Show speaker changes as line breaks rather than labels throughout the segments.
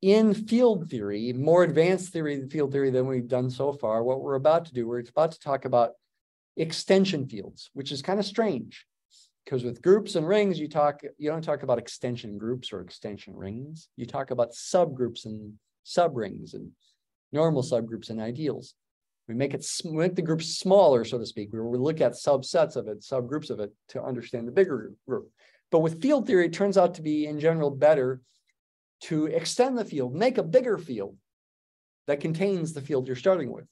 in field theory, more advanced theory, field theory than we've done so far, what we're about to do, we're about to talk about extension fields, which is kind of strange because with groups and rings, you talk, you don't talk about extension groups or extension rings. You talk about subgroups and subrings and normal subgroups and ideals. We make it make the group smaller, so to speak. We, we look at subsets of it, subgroups of it to understand the bigger group. But with field theory, it turns out to be in general better to extend the field, make a bigger field that contains the field you're starting with.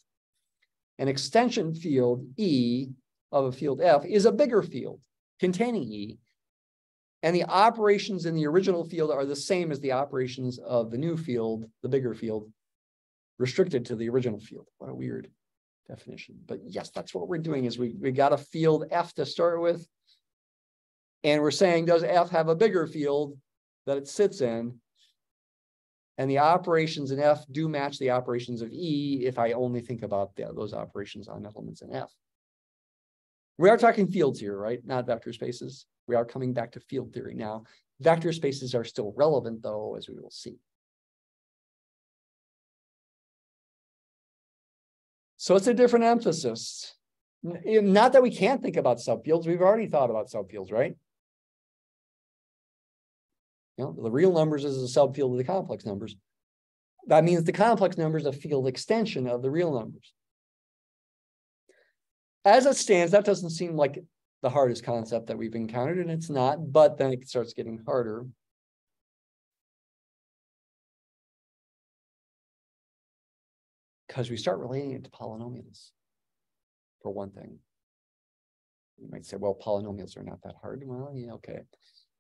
An extension field E of a field F is a bigger field containing E, and the operations in the original field are the same as the operations of the new field, the bigger field, restricted to the original field. What a weird definition. But yes, that's what we're doing is we, we got a field F to start with. And we're saying, does F have a bigger field that it sits in? And the operations in F do match the operations of E if I only think about the, those operations on elements in F. We are talking fields here, right? Not vector spaces. We are coming back to field theory now. Vector spaces are still relevant, though, as we will see. So it's a different emphasis. Not that we can't think about subfields. We've already thought about subfields, right? You know, the real numbers is a subfield of the complex numbers. That means the complex number is a field extension of the real numbers. As it stands, that doesn't seem like the hardest concept that we've encountered, and it's not, but then it starts getting harder. Because we start relating it to polynomials, for one thing. You might say, well, polynomials are not that hard. Well, yeah, okay.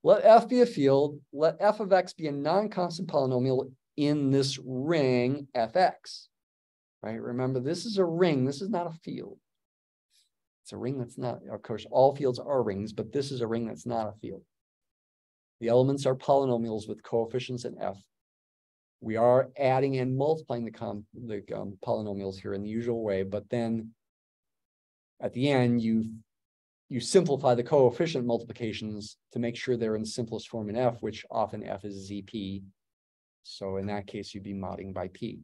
Let f be a field. Let f of x be a non-constant polynomial in this ring fx. Right? Remember, this is a ring. This is not a field. It's a ring that's not, of course, all fields are rings, but this is a ring that's not a field. The elements are polynomials with coefficients in f. We are adding and multiplying the, com the um, polynomials here in the usual way, but then at the end, you you simplify the coefficient multiplications to make sure they're in simplest form in f, which often f is zp. So in that case, you'd be modding by p.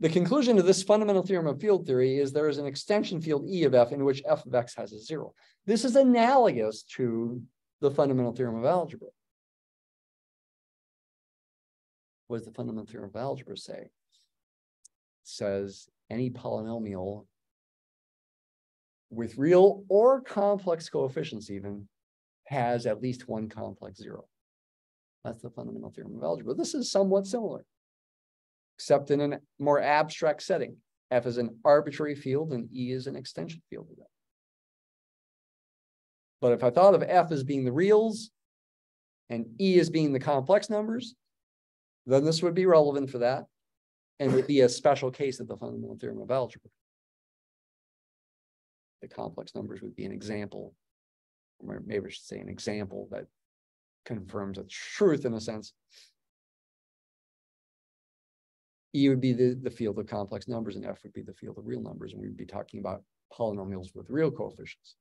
The conclusion of this fundamental theorem of field theory is there is an extension field E of f in which f of x has a zero. This is analogous to the fundamental theorem of algebra. What does the fundamental theorem of algebra say? It says any polynomial with real or complex coefficients even has at least one complex zero. That's the fundamental theorem of algebra. This is somewhat similar except in a more abstract setting. F is an arbitrary field and E is an extension field of that. But if I thought of F as being the reals and E as being the complex numbers, then this would be relevant for that and would be a special case of the fundamental theorem of algebra. The complex numbers would be an example, or maybe I should say an example that confirms a truth in a sense E would be the, the field of complex numbers and F would be the field of real numbers. And we'd be talking about polynomials with real coefficients.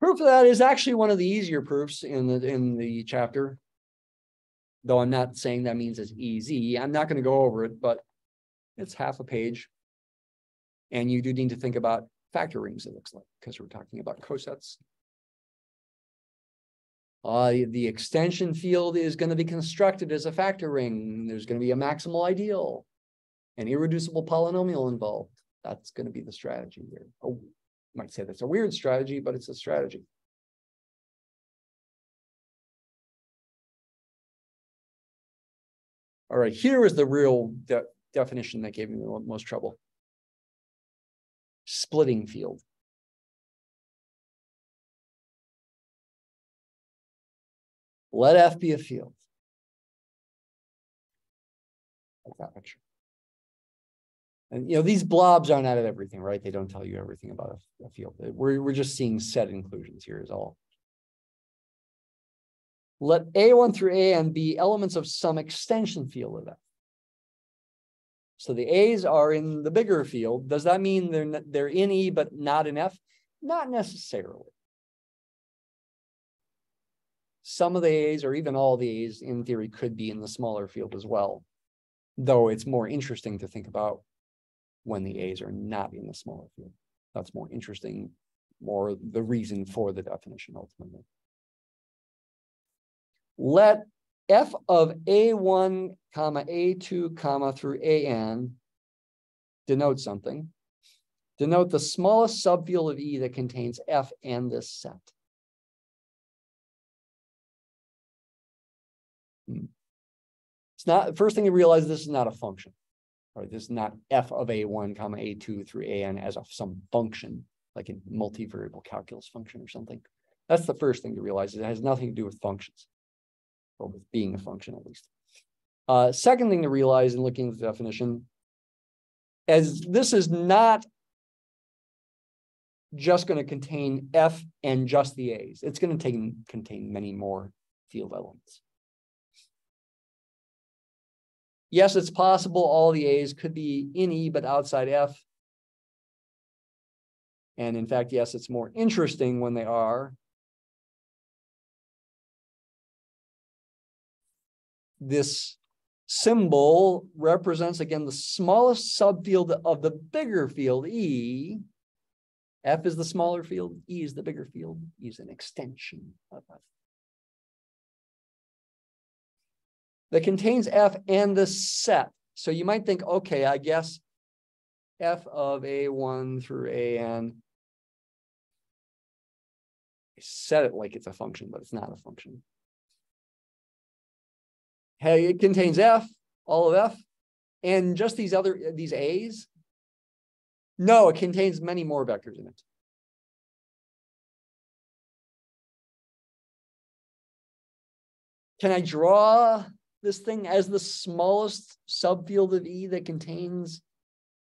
Proof of that is actually one of the easier proofs in the in the chapter. Though I'm not saying that means it's easy. I'm not going to go over it, but it's half a page. And you do need to think about factor rings, it looks like, because we're talking about cosets uh, the extension field is going to be constructed as a factor ring. There's going to be a maximal ideal, an irreducible polynomial involved. That's going to be the strategy here. Oh, might say that's a weird strategy, but it's a strategy. All right, here is the real de definition that gave me the most trouble. Splitting field. Let F be a field. Like that picture. And you know, these blobs aren't out of everything, right? They don't tell you everything about a, a field. We're, we're just seeing set inclusions here is all. Let A1 through AN be elements of some extension field of F. So the A's are in the bigger field. Does that mean they're, they're in E but not in F? Not necessarily. some of the A's or even all the A's in theory could be in the smaller field as well. Though it's more interesting to think about when the A's are not in the smaller field. That's more interesting, more the reason for the definition ultimately. Let f of a1 comma a2 comma through an denote something. Denote the smallest subfield of E that contains F and this set. Hmm. It's not, first thing you realize, this is not a function. Right, this is not f of a1 comma a2 through an as a, some function, like a multivariable calculus function or something. That's the first thing to realize. It has nothing to do with functions, or with being a function at least. Uh, second thing to realize in looking at the definition, as this is not just going to contain F and just the A's. It's going to contain many more field elements. Yes, it's possible all the A's could be in E, but outside F. And in fact, yes, it's more interesting when they are. This symbol represents, again, the smallest subfield of the bigger field, E. F is the smaller field, E is the bigger field, E is an extension of F. That contains F and the set. So you might think, okay, I guess F of A1 through AN. I set it like it's a function, but it's not a function. Hey, it contains F, all of F, and just these other, these A's, no, it contains many more vectors in it. Can I draw this thing as the smallest subfield of E that contains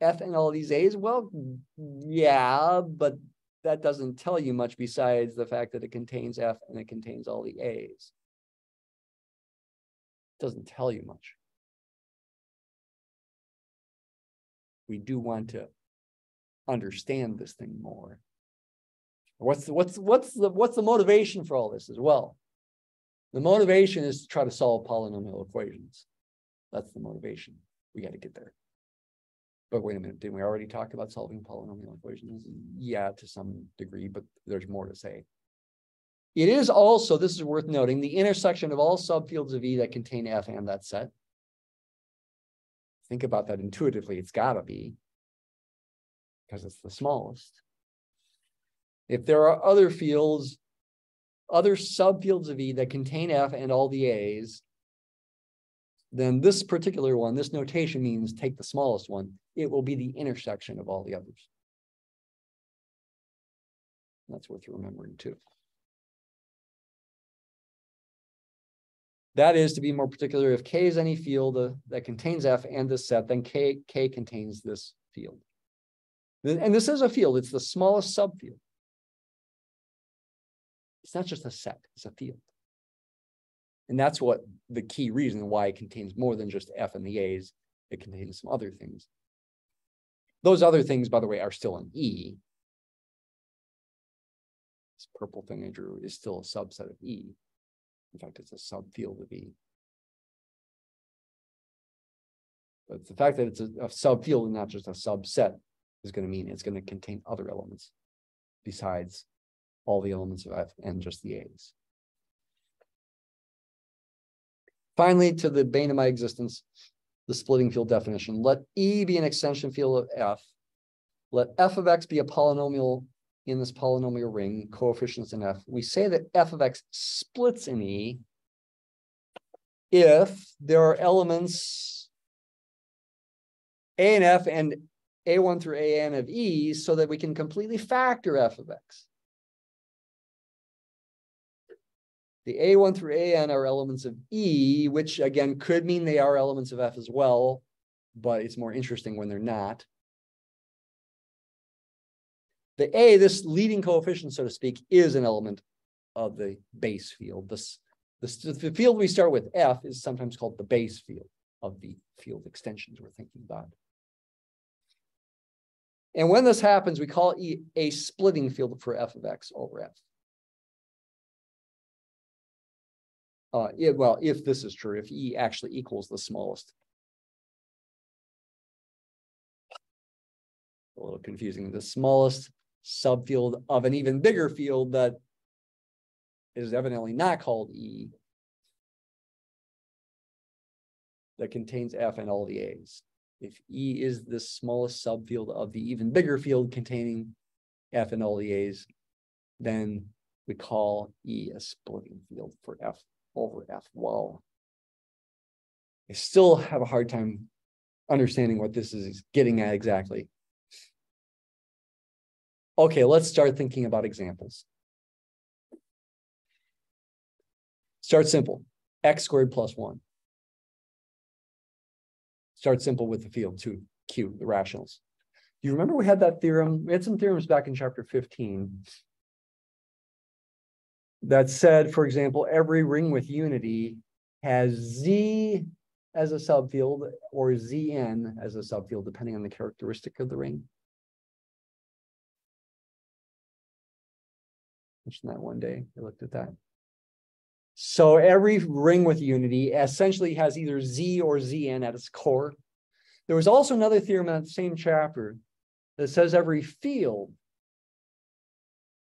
F and all these A's? Well, yeah, but that doesn't tell you much besides the fact that it contains F and it contains all the A's. Doesn't tell you much. We do want mm-hmm. to understand this thing more. What's the, what's what's the what's the motivation for all this as well? The motivation is to try to solve polynomial equations. That's the motivation. We got to get there. But wait a minute, didn't we already talk about solving polynomial equations? Yeah, to some degree, but there's more to say. It is also, this is worth noting, the intersection of all subfields of E that contain F and that set. Think about that intuitively, it's gotta be because it's the smallest. If there are other fields, other subfields of E that contain F and all the A's, then this particular one, this notation means take the smallest one. It will be the intersection of all the others. That's worth remembering too. That is to be more particular, if K is any field uh, that contains F and this set, then K, K contains this field. And this is a field, it's the smallest subfield. It's not just a set, it's a field. And that's what the key reason why it contains more than just F and the A's, it contains some other things. Those other things, by the way, are still in E. This purple thing I drew is still a subset of E. In fact, it's a subfield of E. But the fact that it's a, a subfield and not just a subset is going to mean it's going to contain other elements besides all the elements of F and just the A's. Finally, to the bane of my existence, the splitting field definition. Let E be an extension field of F. Let F of X be a polynomial in this polynomial ring, coefficients in F. We say that F of X splits in E if there are elements A and F and a1 through an of e so that we can completely factor f of x. The a1 through an are elements of e, which again could mean they are elements of f as well, but it's more interesting when they're not. The a, this leading coefficient, so to speak, is an element of the base field. This, this, the field we start with, f, is sometimes called the base field of the field extensions we're thinking about. And when this happens, we call E a splitting field for f of x over f. Uh, yeah, well, if this is true, if E actually equals the smallest. A little confusing, the smallest subfield of an even bigger field that is evidently not called E. That contains F and all the A's. If E is the smallest subfield of the even bigger field containing F and all the A's, then we call E a splitting field for F over F. Well, I still have a hard time understanding what this is getting at exactly. Okay, let's start thinking about examples. Start simple, x squared plus one. Start simple with the field two, Q, the rationals. Do you remember we had that theorem? We had some theorems back in chapter 15 that said, for example, every ring with unity has Z as a subfield or Zn as a subfield, depending on the characteristic of the ring. Mentioned that one day. I looked at that. So every ring with unity essentially has either Z or Zn at its core. There was also another theorem in that same chapter that says every field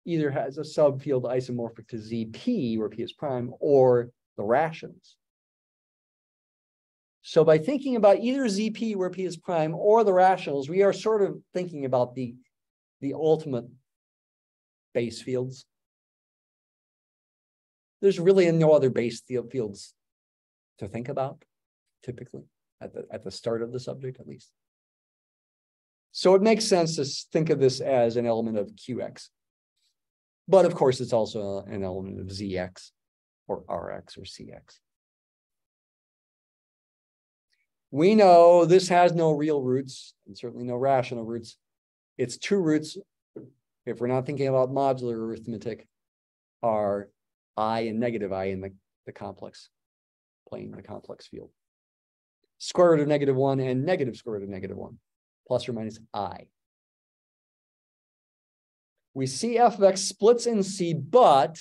either has a subfield isomorphic to ZP, where P is prime, or the rationals. So by thinking about either ZP, where P is prime, or the rationals, we are sort of thinking about the, the ultimate base fields. There's really no other base fields to think about, typically, at the, at the start of the subject, at least. So it makes sense to think of this as an element of QX. But of course, it's also uh, an element of ZX or RX or CX. We know this has no real roots and certainly no rational roots. Its two roots, if we're not thinking about modular arithmetic, are I and negative I in the, the complex plane, the complex field. Square root of negative one and negative square root of negative one, plus or minus I we see f of x splits in C, but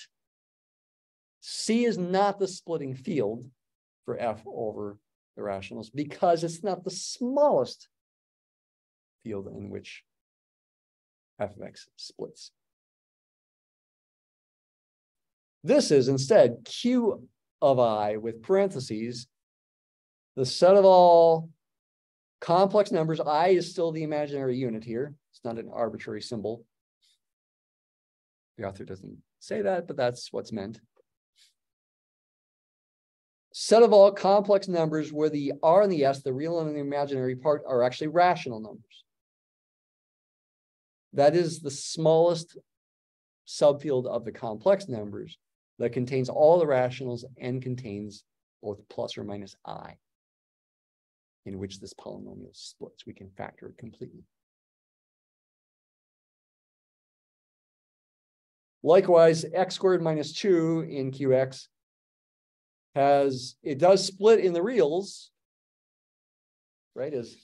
C is not the splitting field for f over the rationals because it's not the smallest field in which f of x splits. This is instead q of i with parentheses, the set of all complex numbers. i is still the imaginary unit here. It's not an arbitrary symbol. The author doesn't say that, but that's what's meant. Set of all complex numbers where the R and the S, the real and the imaginary part, are actually rational numbers. That is the smallest subfield of the complex numbers that contains all the rationals and contains both plus or minus i, in which this polynomial splits. We can factor it completely. Likewise, x squared minus two in Qx has, it does split in the reals, right, as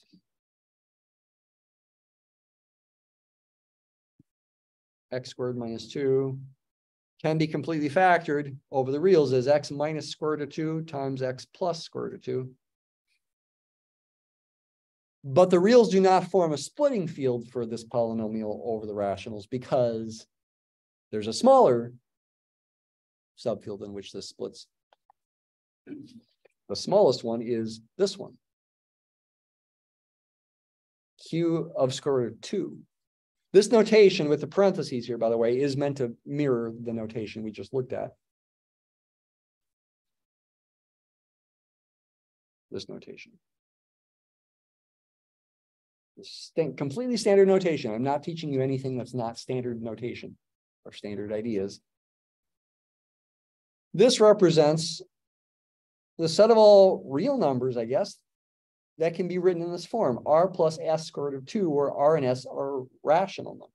x squared minus two can be completely factored over the reals as x minus square root of two times x plus square root of two. But the reals do not form a splitting field for this polynomial over the rationals because there's a smaller subfield in which this splits. The smallest one is this one. Q of square root of two. This notation with the parentheses here, by the way, is meant to mirror the notation we just looked at. This notation. Completely standard notation. I'm not teaching you anything that's not standard notation or standard ideas. This represents the set of all real numbers, I guess, that can be written in this form, r plus s square root of 2, where r and s are rational numbers.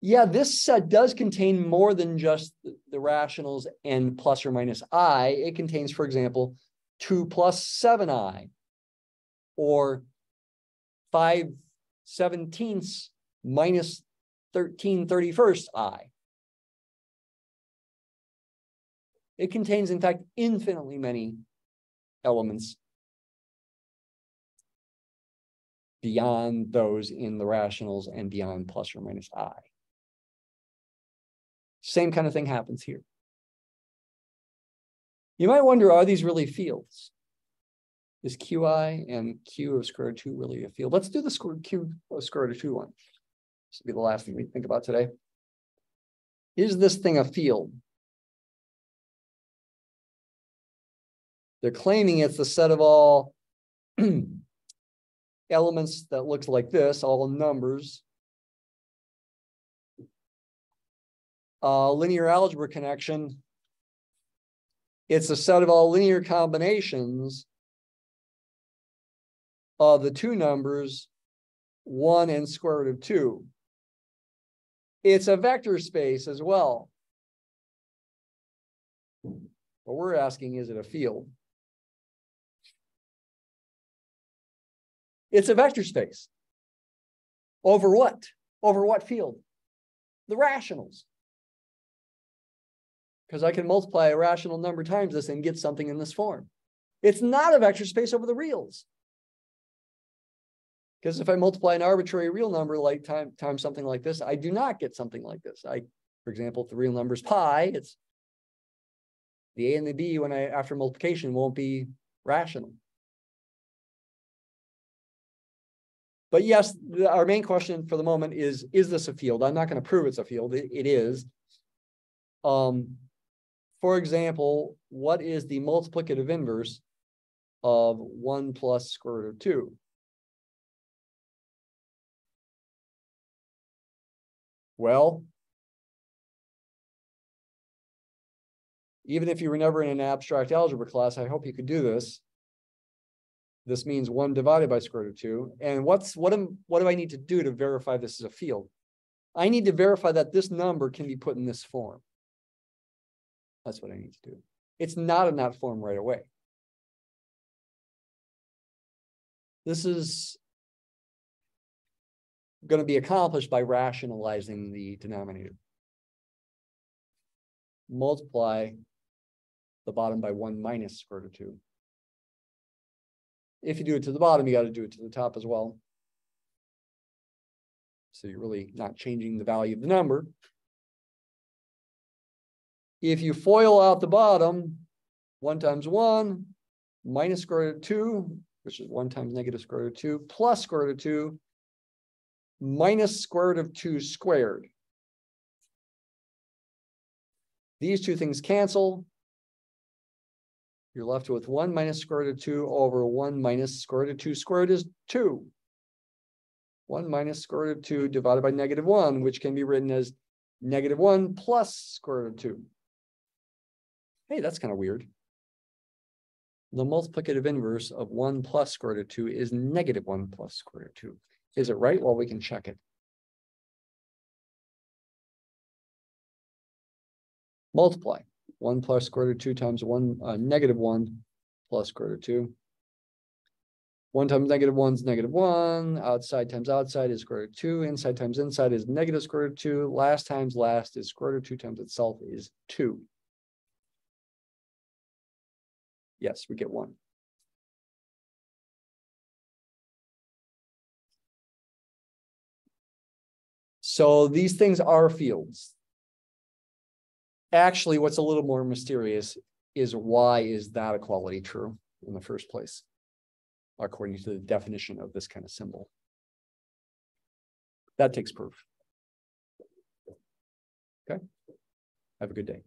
Yeah, this set does contain more than just the rationals and plus or minus i. It contains, for example, 2 plus 7i, or 5 seventeenths minus 13 31st I. It contains, in fact, infinitely many elements beyond those in the rationals and beyond plus or minus I. Same kind of thing happens here. You might wonder, are these really fields? Is Qi and Q of square root of two really a field? Let's do the square Q of square root of two one. This will be the last thing we think about today. Is this thing a field? They're claiming it's the set of all elements that looks like this, all numbers. Uh, linear algebra connection. It's a set of all linear combinations of the two numbers, one and square root of two. It's a vector space as well. But we're asking, is it a field? It's a vector space. Over what? Over what field? The rationals. Because I can multiply a rational number times this and get something in this form. It's not a vector space over the reals. Because if I multiply an arbitrary real number like time times something like this, I do not get something like this. I, for example, if the real number is pi, it's the a and the b when I after multiplication won't be rational. But yes, the, our main question for the moment is, is this a field? I'm not going to prove it's a field. it, it is. Um, for example, what is the multiplicative inverse of 1 plus square root of 2? Well, even if you were never in an abstract algebra class, I hope you could do this. This means one divided by square root of two. And what's what am what do I need to do to verify this is a field? I need to verify that this number can be put in this form. That's what I need to do. It's not in that form right away. This is going to be accomplished by rationalizing the denominator. Multiply the bottom by 1 minus square root of 2. If you do it to the bottom, you got to do it to the top as well. So you're really not changing the value of the number. If you FOIL out the bottom, 1 times 1 minus square root of 2, which is 1 times negative square root of 2, plus square root of 2, minus square root of 2 squared. These two things cancel. You're left with 1 minus square root of 2 over 1 minus square root of 2 Square root is 2. 1 minus square root of 2 divided by negative 1, which can be written as negative 1 plus square root of 2. Hey, that's kind of weird. The multiplicative inverse of 1 plus square root of 2 is negative 1 plus square root of 2. Is it right? Well, we can check it. Multiply. 1 plus square root of 2 times 1, uh, negative 1 plus square root of 2. 1 times negative 1 is negative 1. Outside times outside is square root of 2. Inside times inside is negative square root of 2. Last times last is square root of 2 times itself is 2. Yes, we get 1. So these things are fields actually what's a little more mysterious is why is that equality true in the first place, according to the definition of this kind of symbol. That takes proof. Okay. Have a good day.